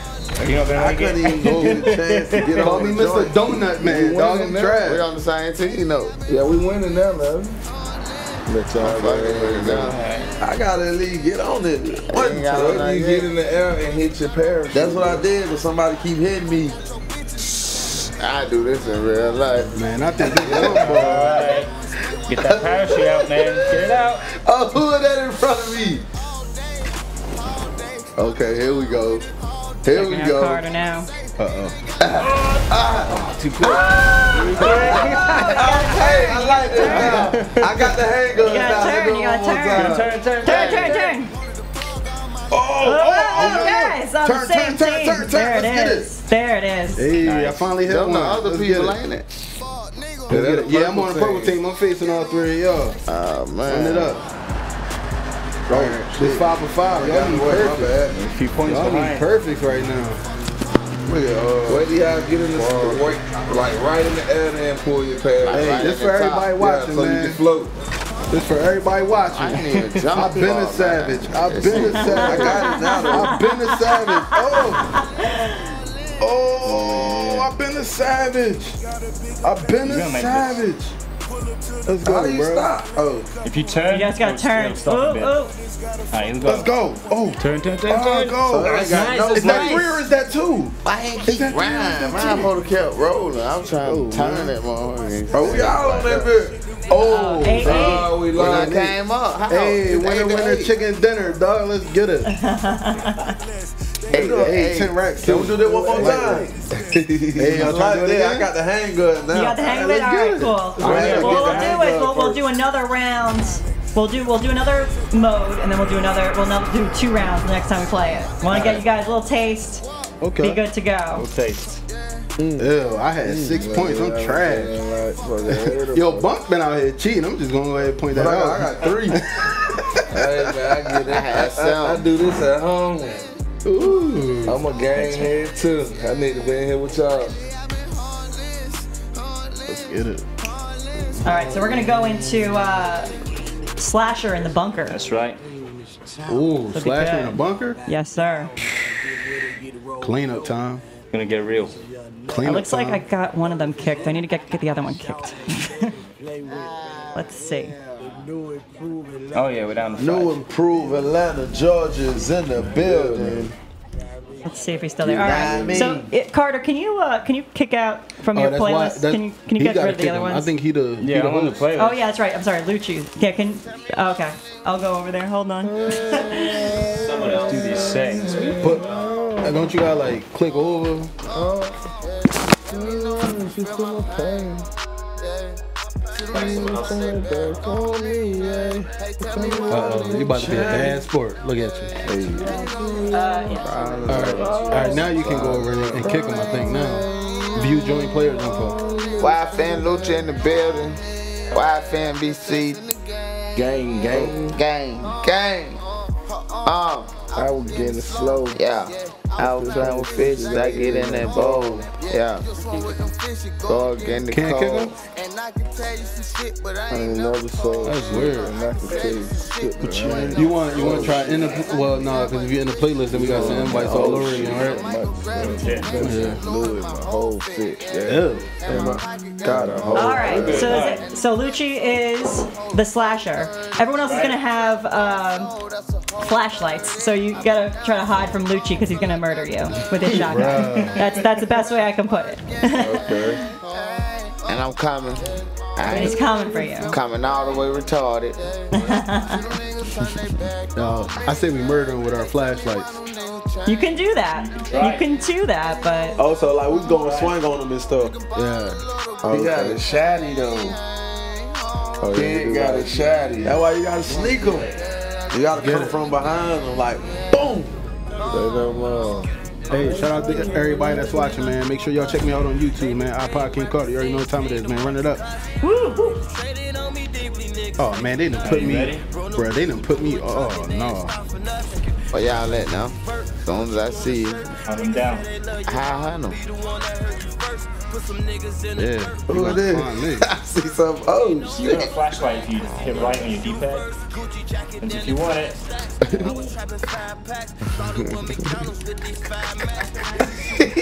You know, not gonna I make couldn't it. even go get a chance to get Call on me Mr. Donut Man, You dog. winning I'm now? We trash. on the same team, though. Yeah, we winning now, man. Let y'all Fuck go it, ahead. now. I gotta at least get on it. One ain't got time. no When you get in the air and hit your parachute. That's what I did, but somebody keep hitting me. I do this in real life. Man, I think this football. Alright. Get that parachute out, man. Get it out. Oh, who is that in front of me? Okay, here we go. Here we Checking out go. Carter now. Too quick. Ah! Hey, I like this now. I got the hang of it You now. gotta turn, you gotta more turn. time. Turn, turn, Turn, turn, turn. Oh, Oh, guys, on Turn, the same turn, turn, team. turn, turn. There it Let's get. There it is. Hey, I finally hit one. the other Let's people, get it. ain't it? Let's get it. Yeah, I'm on the purple team. I'm facing all three of y'all. Oh, Run man. it up. Right. This five for five. Y'all need perfect. A few points Y'all need perfect right now. Look uh, Wait till y'all get in the work, like right in the air and pull your parachute. Hey, right this at for the top. everybody Yeah, watching, so you can float. This for everybody watching. I ain't even jump I've been far, a man. savage. I've been a savage. I got it now. I've been a savage. Oh. Oh, I've been a savage. I've been a savage. Let's go, How do you bro. stop? Oh, If you turn, You guys gotta oh, turn. it'll stop a bit. Ooh, ooh. Alright, here we go. Let's go. Oh, Turn, turn, turn, oh, turn. go. I ain't nice, no Is that nice. three or is that two? I ain't keep that three or is riding. that Mine two? supposed to kept rolling. I'm trying Oh, to turn man. that motherfucker. oh, we all on that bit. Oh, Eight, eight. Oh, we When I came up, how? Hey, winner, winner, chicken dinner, dog. Let's get it. Eight to Hey, ten racks. Can we do that one more time? Hey, I y'all trying to do that. I got the hang good now. You got the hang of it? let's All get right, cool. Let's What we'll do is we'll, we'll do another round. We'll do we'll do another mode and then we'll do another we'll another, do two rounds the next time we play it. Want to get you guys a little taste. Okay. Be good to go. Taste. Mm. Ew, I had mm. six points. I'm trash. Yo, Bunk been out here cheating. I'm just gonna go ahead and point that But I got, out. I got three. Hey, man, I get it. I I, I, I do this at home. Ooh. I'm a gang head too. I need to be in here with y'all. Let's get it. All right, so we're gonna go into uh, slasher in the bunker. That's right. Ooh, be slasher in good. a bunker. Yes, sir. Cleanup time. Gonna get real. It Cleanup looks like I got one of them kicked. I need to get get the other one kicked. Let's see. Oh yeah, we're down to New five. improved Atlanta, Georgia is in the building. Let's see if he's still there. You All know right. what I mean? So, it, Carter, can you uh, can you kick out from your Oh, that's why- playlist? that's- can you can you get rid of the other him. ones? I think he the he the on the playlist. Oh yeah, that's right. I'm sorry, Lucci. Yeah, can oh, okay. I'll go over there. Hold on. Someone else do these settings. But don't you gotta like click over? Uh oh, you about to be a bad sport. Look at you. Uh, yes. All right, all right. Now you can go over and, and kick them. I think now. View joint players info. YFN Lucci in the building. YFN BC. Gang, gang. Gang, gang. Um, I was getting slow. yeah. I was playing with fish. I get in that bowl. Yeah. Dog in the Can't kick cold. them? And I can tell you some shit, but I I ain't ain't never saw That's weird. And I can tell you shit, but you ain't. You want you want to try in the well no because if you're in the playlist then we got some invites all over again, right? Yeah. Louis, my whole fit. Yeah. Ew. And my, got a whole. All right. So is it, so Lucci is the slasher. Everyone else is gonna have um, flashlights. So you gotta try to hide from Lucci because he's gonna murder you with his shotgun. That's that's the best way I can put it. Okay. And I'm coming. I He's coming for you. coming all the way retarded. No, I say we murder him with our flashlights. You can do that. You can do that, but Also, like we going swing on them and stuff. Yeah. He got a shotty though. Oh, He ain't got a shotty. That's why you gotta sneak them. You gotta come from behind them, like boom. Say no more. Hey, shout out to everybody that's watching, man. Make sure y'all check me out on YouTube, man. iPod King Carter. You already know what time it is, man. Run it up. Oh man, they done put me, ready? bro. They done put me. Oh no. But y'all let now. As soon as I see you, Hunt him down. how I hunt 'em. Yeah. Who it is? Find. I see some. Oh You got a flashlight if you hit right on your D-pad. And if you want it,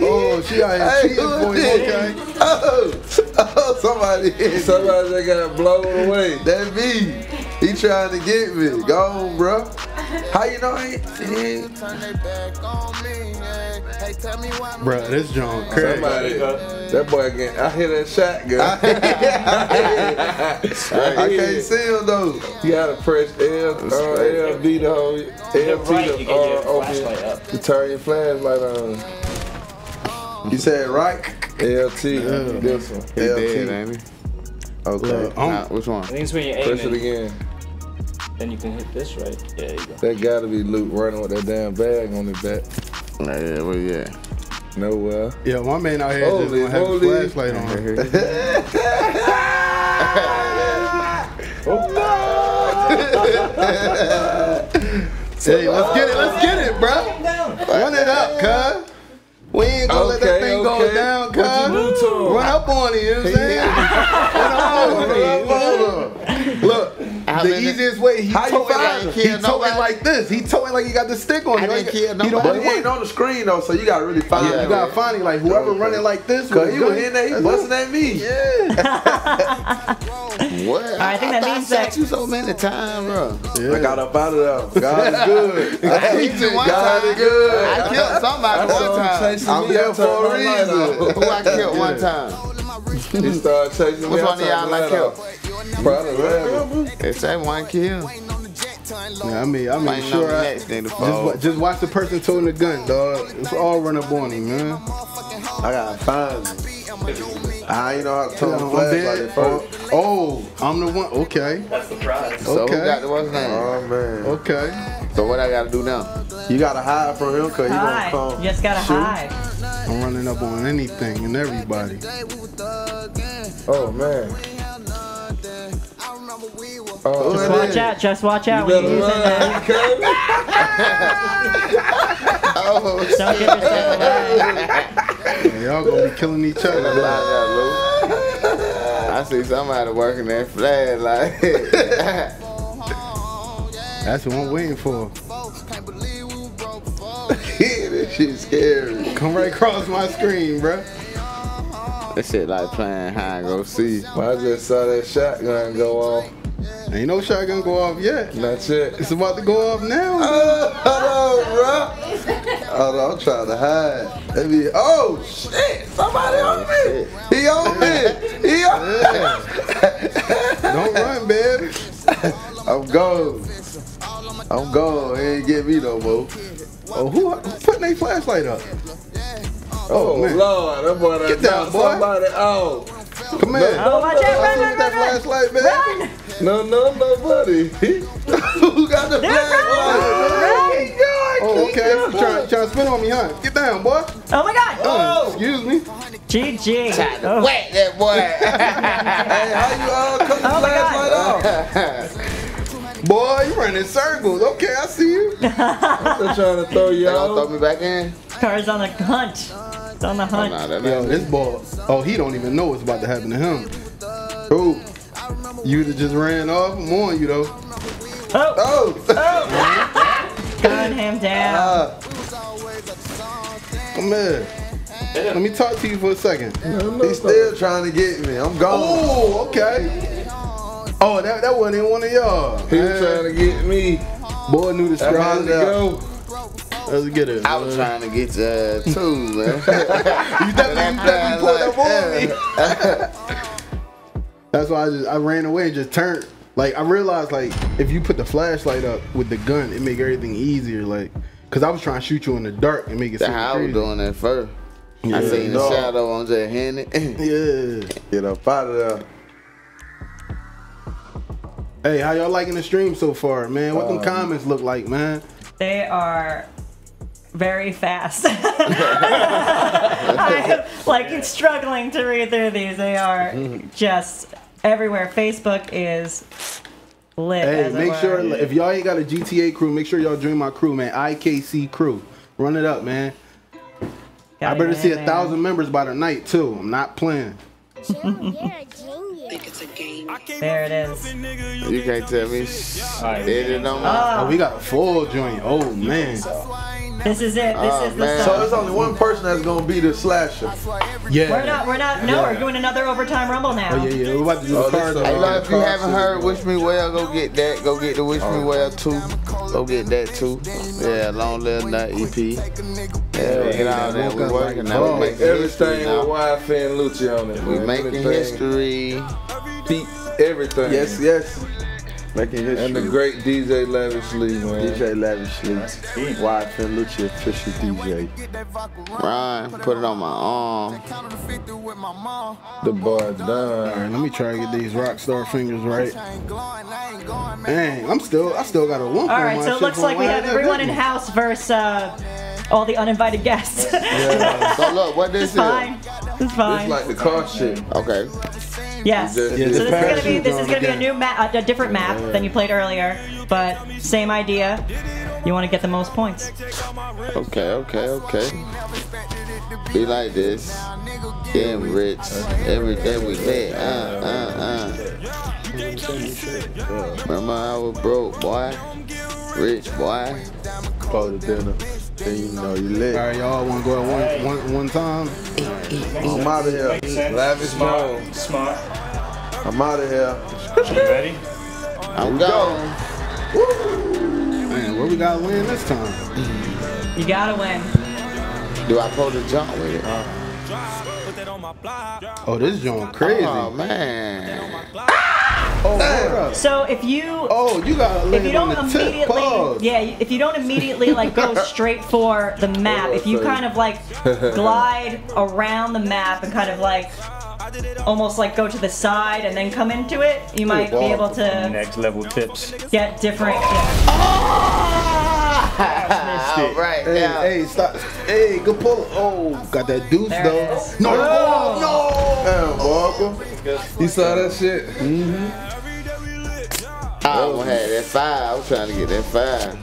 Oh, she out here Hey, cheating, who boy. is Okay. Oh, oh, somebody, somebody that got blown away. That me. He trying to get me. Go on, bro. How you know he? he turn their back on me. yeah. Hey, tell me why I'm Bro, this John crazy. somebody, that boy again. I hear that shotgun. I can't see him though. You gotta press L, uh, LB to hold, hit LT right, to get your uh, open to turn your flashlight on. You said right? LT. This one. He dead, ain't he? Okay. Look, I'm- Nah, which one? I think it's when you're Press it again. then you can hit this right. Yeah, there you go. That gotta be Luke running with that damn bag on his back. Yeah, where you at? Nowhere. Yeah, my man out here Holy just gonna have a flashlight on. Oh, hey, let's get it, let's get it, bro. Run it up, cuz. We ain't gonna let that Okay, thing go down, What you do cuz. Run up on it, you know what I'm saying? Run up on it. Look, How the easiest way, he How you told it find like, him? he Kill told it like this. He told it like he got the stick on I it. didn't Like, kill he don't. But he ain't on the screen though, so you gotta really find Yeah, You him. gotta find it like whoever running like this. Cause he was in there, he that's busting at me. Yeah. What? I think that thought means that- shot you so many times, bro. I got up out of there. God is good. I hit you one God time. is good. I killed somebody one time. chasing I'm me. there for a turned my light reason. Who I killed one time? He started chasing me. Which I one of turned y'all my I light killed? off. Probably eleven. They say one kill. Yeah, I mean, I mean, Waiting on sure. I, next thing to just, just watch the person toting the gun, dog. It's all run up on him, man. I gotta find him. Ah, I ain't know how to turn the I'm flashlight dead. first. Oh, I'm the one. Okay, That's the prize. So who Okay. got the what's name? Oh man. okay. So what I gotta do now? You gotta hide from him cause he gonna hide. come. You just gotta shoot. hide. I'm running up on anything and everybody. Oh man. Oh, oh Just it watch is. out. Just watch out You when you're better using that. run, Oh, Don't give yourself away. Yeah, y'all gonna be killing each other. I see somebody working that flag like That's what I'm waiting for. this shit scary. Come right across my screen, bro. That shit like playing hide and go see. I just saw that shotgun go off. Ain't no shotgun go off yet. Not yet. It's about to go off now. Oh, hold on, bro. Hold on, I'm trying to hide. Let me. Oh shit! Somebody on me. He on me. He on. me. Don't run, baby. I'm gone. I'm gone. He ain't get me no more. Oh, who, who putting their flashlight up? Oh, man. Lord, that boy done Get down, boy. somebody out. Come here. Oh, watch out! Run, run, that run, run! flashlight, man. Run! No, no, nobody. Who got the Dude, flashlight? run! Oh, okay. Trying, trying to spin on me, huh? Get down, boy. Oh my God! Uh, excuse me. GG. Oh. Whack that boy. Hey, how you uh, cut the Oh flashlight off? Boy, you running circles. Okay, I see you. They're trying to throw you They gonna throw me back in? Car's on the hunt. It's on the Oh, hunt. nah, Yo, this boy. Oh, he don't even know what's about to happen to him. Oh, you just ran off. I'm on you though. Oh, Oh, gun him down. uh, Come here. Let me talk to you for a second. he's still trying to get me. I'm gone. Oh, okay. Oh, that, that wasn't even one of y'all. He was trying to get me. Boy knew the That's how strategy. it go. Let's get it. I was trying to get you uh, too, man. You definitely, you definitely pulled up on me. That's why I just I ran away and just turned. Like I realized like if you put the flashlight up with the gun, it make everything easier. Like, cause I was trying to shoot you in the dark and make it That's seem how I was crazy. doing that first. I Yeah. seen the shadow on just handing. Yeah. Get up out of there. Hey, how y'all liking the stream so far, man? What them um, comments look like, man? They are very fast. I'm like struggling to read through these. They are mm-hmm. just everywhere. Facebook is lit. Hey, as make were. sure if y'all ain't got a GTA crew, make sure y'all join my crew, man. IKC crew. Run it up, man. I Gotta better see a there. thousand members by the night too. I'm not playing. There it is. you can't tell me. Alright. Did it on my. Oh, we got a full joint. Oh man. This is it. This Oh, is the man. So stuff. there's only one person that's gonna be the slasher. Yeah. We're not. We're not. No, we're doing another overtime rumble now. Oh yeah, yeah. We're about to do Oh, the this cards. a- Hey, Uh, if you car haven't heard bro. Wish Me Well, go get that. Go get the Wish Me Well too. Go get that too. Yeah, Long Live Nut EP. Yeah, get all that. We working now. We making Everything with now. YFN Lucci on it. We man. making history. Beat everything. Yes, yes. Making history. And the great DJ Lavishly, man. DJ Lavishly. YFN Lucci official DJ. Ryan, put it on my arm. The boy done. right, let me try to get these rock star fingers right. Man, I'm still, I still got a one. All right. So it looks like we have everyone in house versus uh, all the uninvited guests. yeah. So look, what this it's fine. is? It's fine. It's like the car shit. Okay. Yes. Yeah, so this is gonna be this is gonna be a new map, a different map than you played earlier, but same idea. You want to get the most points. Okay, okay, okay. Be like this. Getting rich. Every day we lit. Uh, uh, uh. Remember I was broke, boy. Rich, boy. Call the dinner. Then you know you lit. All right, y'all want to go at one, one, one time? I'm out of here. Lavish Jones. Smart. I'm out of here. You ready? I'm gone. Man, where we got to win this time? You gotta win. Do I pull the jump with it? Oh, this joint crazy. Oh, man. Oh, hold up. So if you Oh, you got to if you don't the tip. immediately Pause. yeah if you don't immediately like go straight for the oh, map if you kind of like glide around the map and kind of like almost like go to the side and then come into it you might be able to Next level tips. get different yeah. All right, Hey, now. hey, stop. Hey, good pull. Oh, got that deuce There though. it is. No, Oh. no, Damn, Walker. You saw that shit? Mm-hmm. I almost had that five. I was trying to get that five.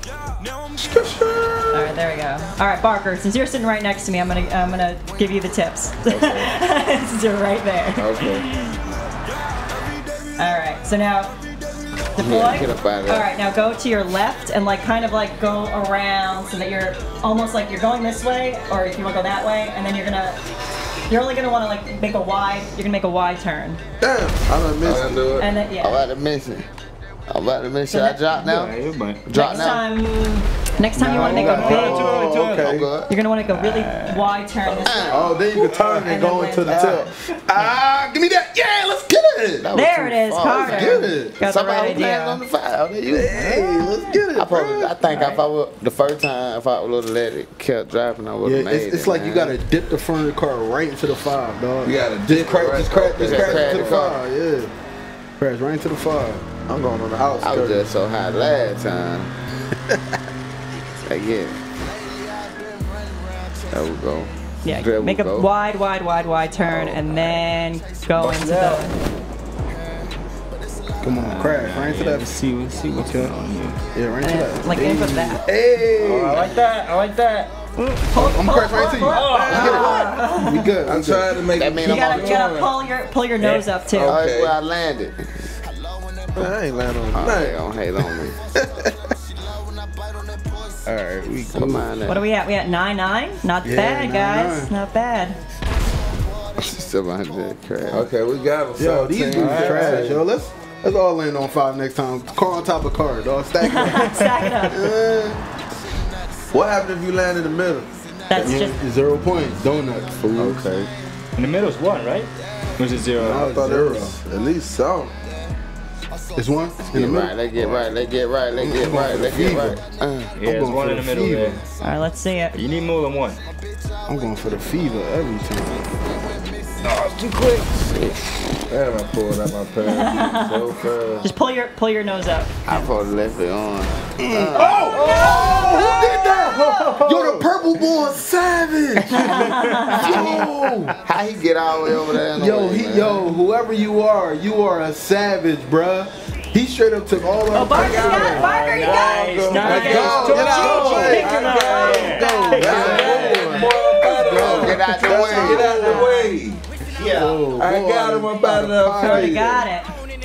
all right there we go all right Barker since you're sitting right next to me I'm gonna I'm gonna give you the tips since you're right there Okay. all right so now deploy Yeah, get up out of there. all right now go to your left and like kind of like go around so that you're almost like you're going this way or if you want to go that way and then you're gonna you're only gonna want to like make a wide you're gonna make a wide turn Damn, I done I missed done it. do it. and then I'm yeah oh, about to miss it. I'm about to make sure I drop now? Yeah, you might. Drop next now. time Next time you want to make a Oh, big, okay. I'm good. you're gonna want to make a really wide turn. This way. Oh, then you can turn and go into the tip. Ah, give me that. Yeah, let's get it. There too it is, far. Carter. Get it. Got the Somebody right on idea. the fire. Oh. Hey, let's get it. I probably. I think if I would the first time if I would have let it kept driving, I would Yeah, have made it's, it's it. like you gotta dip the front of the car right into the five, dog. You gotta dip crash, it right just crash, just Just crash crash into the the car. five. Yeah, crash right into the five. I'm going on the I was just so high last time. Again. There we go. Yeah, There we make a go. wide, wide, wide, wide turn, and then go into the. Come on, crash right into Let's that. see, let's see what's Okay. going on here. Yeah, right into Uh, that. like aim for that. Hey, Oh, I like that. I like that. Pull, I'm pull, crash right into you. pull, We good. I'm good. trying to make That it mean You I'm gotta, on you gotta pull your pull your nose up too. Oh, that's where I landed. I ain't landing on Oh, nothing. don't hate on me. All right, we Put cool. What are we at? We at nine nine? Not Yeah, bad, guys. 9-9. Not bad. Still behind that crap. Okay, we got him. Yo, these 17. dudes trash, yo. Let's let's all land on five next time. Car on top of car, dog. Stack it up. Stack it up. Uh, what happened if you land in the middle? That's Yeah, just Zero points, donuts, fool. Okay. In the middle's one, right? Or was it zero? No, I thought zero. there was at least some. It's one in the Get middle. right, let's get right, let's get right, let's get right, let's get right. Uh, Yeah, there's going one in the the middle there. all right. Let's see it. You need more than one. I'm going for the fever every time. Damn, I pulled out my pants so fast. Just pull your pull your nose up. I probably left it on. Oh! Oh, yo, the purple boy savage. yo, How he get all the way over there? Yo, way, he, man? yo, whoever you are, you are a savage, bruh. He straight up took all of. Oh, our Barker, you got it. Barker, you got it. Nice, nice. Let's go. Get out of the way. Pick it. Go, get out the Get way. out the way. Oh, I got him up out of there. Already got it.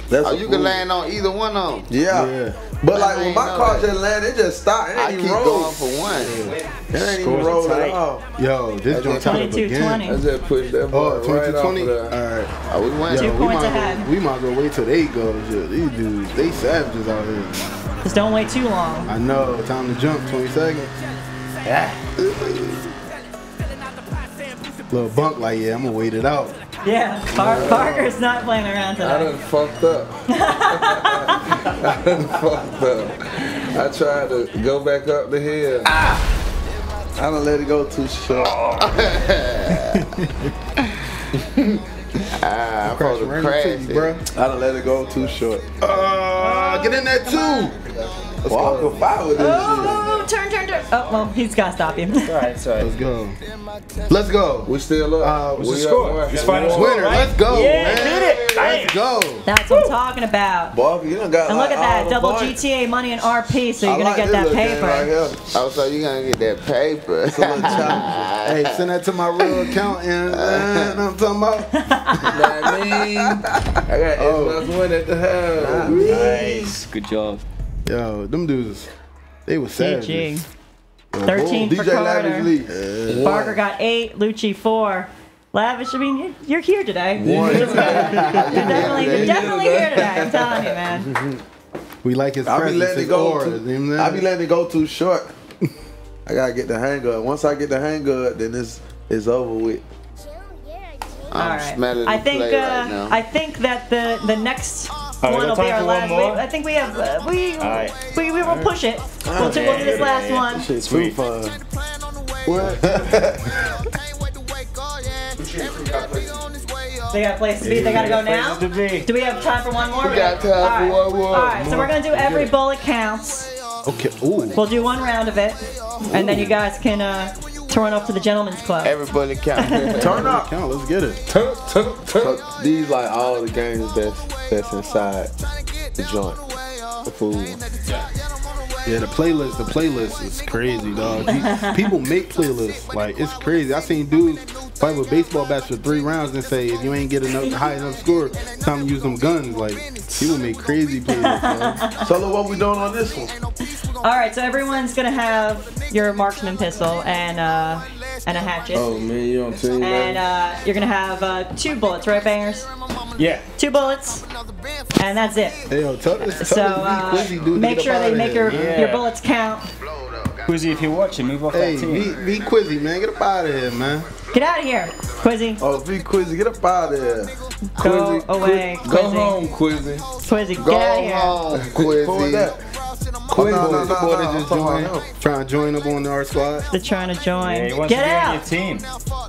That's Oh, you fool. can land on either one of them. Yeah. Yeah. But like when my car that. just landed, it just stopped. It I ain't keep even going for one. It ain't even Scores roll tight. at all. Yo, this joint tied up 22 again. I just pushed that oh, boy Oh, right 22 off 20? of All there. Oh, we went. Two Yo, we points might, ahead. Go, we might go wait till they go. Shit, these dudes, they savages out here. Just don't wait too long. I know. Time to jump. 20 seconds. Yeah. Little bunk like, yeah, I'm gonna wait it out. Yeah, Bar- Barker's not playing around I today. done fucked up. I done fucked up. I tried to go back up the hill. I done let it go too short. Ah, I'm Crash supposed to crash into you, bro. I done let it go too short. Uh, get in there too. Let's Walk a fire with this shit. Turn, turn, turn. Oh, well, he's got to stop you. Alright, sorry. Let's go. Let's go. We still up. Uh, what's we the score? one. It's final score. Winner. right? Let's go, Yeah, man. did it. Let's go. That's what I'm talking about. Boy, you done got And look at that, double points. GTA money and RP, so you're I gonna get that paper. Right here. Oh, so you gonna get that paper? It's a little challenge. Hey, send that to my real account and uh, I'm talking about. Know what I mean? I got Oh. Xbox One at the house. Nice. Good job. Yo, them dudes, they were savage. GG. 13 for DJ Carter. Lavish Lee. Barker got 8, Lucci 4. Lavish, I mean, you- you're here today. One. You're definitely, you're definitely here today, I'm telling you, man. We like his I be presence, letting it go. aura. Too, you know what I be letting it go too short. I gotta get the hang of it. Once I get the hang of it, then it's it's over with. I'm All right. smelling I the think play uh, right now. I think that the the next we one will got be our for one last. more? We, I think we have uh, we, right. we we will push it. We'll, do, we'll do this last one. Shit, too Sweet. fun. What? They got a place to be. They gotta go now. To be. Do we have time for one more? We got time All for one more. All right, so we're gonna do every bullet counts. Okay. Ooh. We'll do one round of it, and then you guys can uh, turn up to the gentleman's club. Everybody count. Turn up. Count. Let's get it. So these like all the games that's that's inside the joint, the food. Yeah, the playlist, the playlist is crazy, dog. People make playlists, like it's crazy. I seen dudes fight with baseball bats for three rounds and say if you ain't get enough high enough score, it's time to use them guns. Like people make crazy playlists. dog. So look what we doing on this one. All right, so everyone's gonna have your marksman pistol and uh, and a hatchet. Oh man, you on team? And uh, you're gonna have uh, two bullets, right, bangers? Yeah. Two bullets, and that's it. Hey, yo, tell this, tell So uh, Quizzy dude to make sure they make your Yeah. your bullets count. Quizzy, if you're watching, move off Hey, that team. be, be Quizzy, man. Get up out of here, man. Get out of here, Quizzy. Oh, be Quizzy, get up out of here. Go away, Go Quizzy. home, Quizzy. Quizzy, Go get out of here. home, Who is Quizzy. that? Oh, no, no, Boy, no, boy no, that I'm just talking joined, trying to join up on the our squad. They're trying to join. Yeah, he wants get to out. on your team.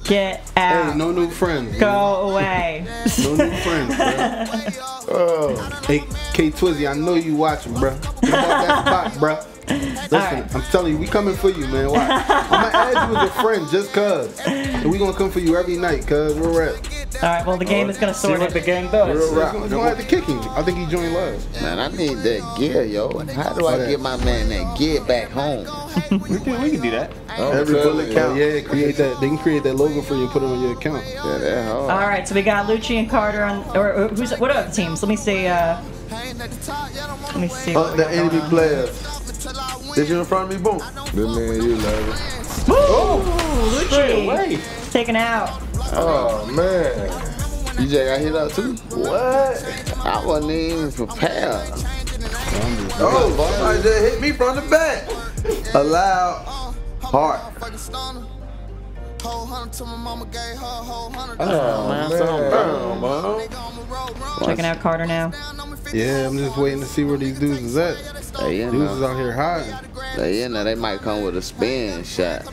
Get out. Hey, out. no new friends. Go away. No new friends, bro. Oh. Hey, K Twizzy, I know you watching, bro. Get about that spot, bro. Listen, right. I'm telling you, we coming for you, man. Watch. I'm gonna add you as a friend just cause. And we gonna come for you every night, cause we're rap. All right. Well, the game is gonna See sort what the it. game does. We're rap. We're gonna have to kick him. I think he joined last. Man, I need that gear, yo. How do I get my man that gear back home? We can, we can do that. I'm Every telling bullet you. count. Yeah, create that. They can create that logo for you and put it on your account. Yeah, that hard. All right. So we got Lucci and Carter on. Or, or who's what are the teams? Let me see. Uh, let me see. Uh, the got enemy going players. Did you in front of me? Boom. This man, you love it. Ooh, Lucci Away. taken out. Oh man. You just got hit up too? What? I wasn't even prepared. Oh, somebody just hit me from the back. A loud heart. Oh Man, man. something burn, bro. Checking out Carter now. Yeah, I'm just waiting to see where these dudes is at. They in Dudes is out here hiding. They in there. They might come with a spin shot.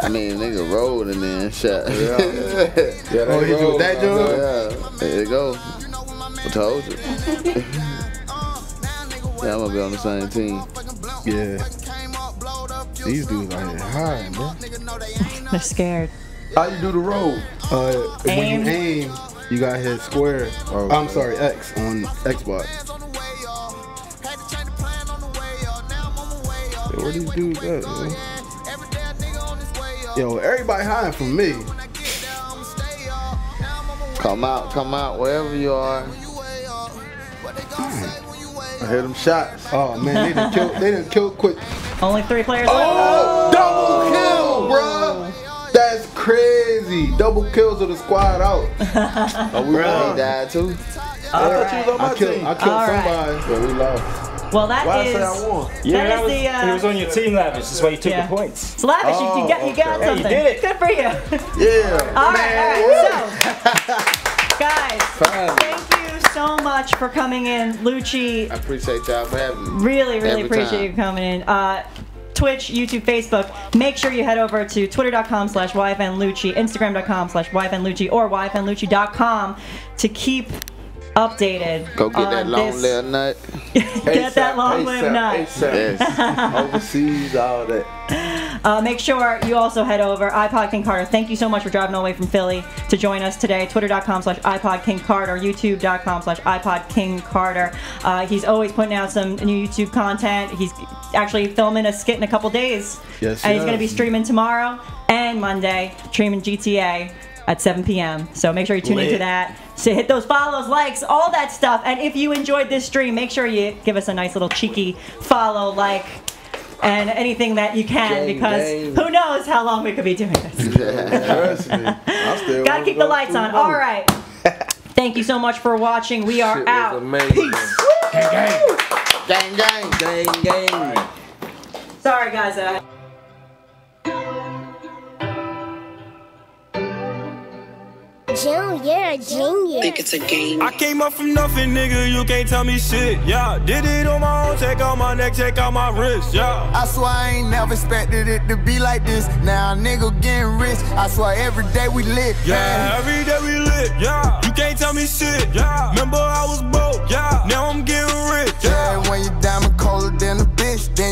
I mean, nigga rolled and then shot. Yeah, Oh, they he do roll, that I joint? Yeah, there you go. I told you. yeah, I'm gonna be on the same team. Yeah. These dudes out here hiding, bro. They're scared. How you do the roll? Uh, when you aim, you gotta hit square. Oh, I'm sorry, X on Xbox. Yo, where these dudes at, yo? Yo, everybody hiding from me. Come out, come out, wherever you are. I hear them shots. Oh man, they didn't kill. They didn't kill quick. Only three players Oh, left. double kill, bro. That's crazy. Double kills of the squad out. Oh, we He won. died too. All I thought you was right. on my I killed. team. I killed All right. somebody. Yeah, we lost. Well, that Why I is. say I won? Yeah, That that is was, the, uh, he was on your team, Lavish. That's why you took Yeah. the points. So Lavish, you, you got you got okay. Hey, you something. did it. Good for you. Yeah. All right, all right. So, guys, thank you so much for coming in, Lucci. I appreciate y'all for having me. Really, really Every appreciate time. you coming in. Uh, Twitch, YouTube, Facebook. Make sure you head over to twitter.com slash yfnlucci, instagram.com slash yfnlucci, or yfnlucci.com to keep updated Go get that long this- little nut. Get that Long Live Nut. Yes. Overseas, all that. Uh, make sure you also head over iPod King Carter. Thank you so much for driving all the way from Philly to join us today. Twitter.com slash iPod King Carter, YouTube.com slash iPod King Carter. Uh, he's always putting out some new YouTube content. He's actually filming a skit in a couple days. Yes, And he's going to be streaming tomorrow and Monday, streaming GTA at 7 p.m. So make sure you tune into that. So hit those follows, likes, all that stuff. And if you enjoyed this stream, make sure you give us a nice little cheeky follow, like, and anything that you can Gang, because gang. who knows how long we could be doing this. Trust me. I still Gotta keep the lights on. both. All right. Thank you so much for watching. We are Shit was out. amazing. Gang, gang. Gang, gang. Sorry, guys. Uh, Jill, you're a genius. think it's a game. I came up from nothing, nigga, you can't tell me shit, yeah. Did it on my own, check out my neck, check out my wrist, yeah. I swear I ain't never expected it to be like this. Now nigga getting rich. I swear every day we lit. Yeah, every day we lit, yeah. You can't tell me shit, yeah. Remember I was broke, yeah. Now I'm getting rich, yeah. Yeah, when you diamond colder than a bitch, then